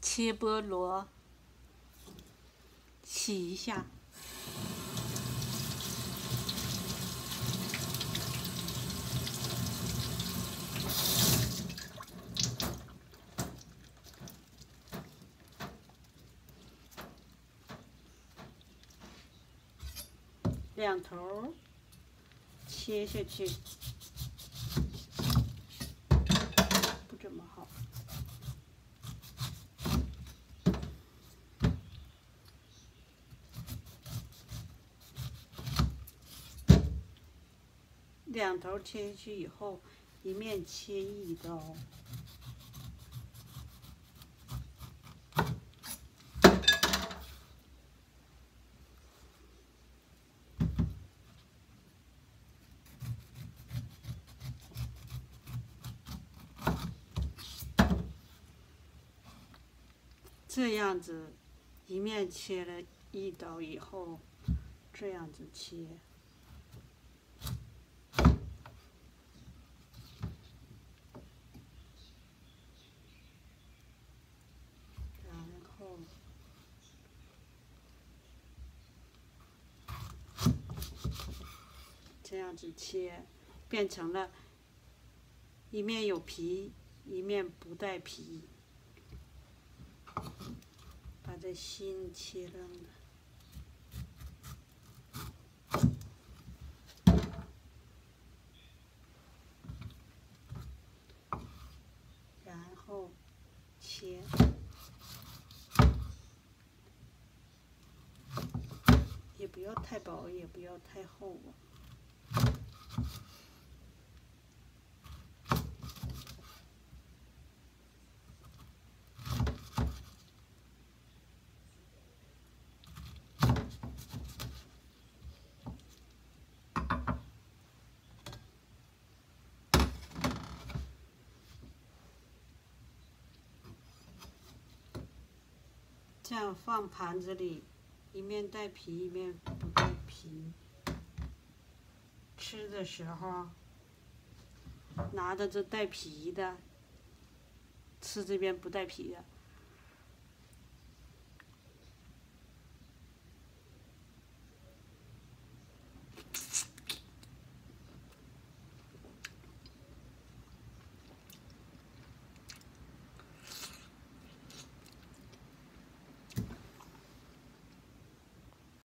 切菠萝，洗一下。两头切下去，两头切下去以后，一面切一刀。这样子，一面切了一刀以后，这样子切，然后这这样子切，变成了一面有皮，一面不带皮。把这心切了，然后切，也不要太薄，也不要太厚啊。这样放盘子里，一面带皮，一面不带皮。吃的时候，拿着这带皮的，吃这边不带皮的。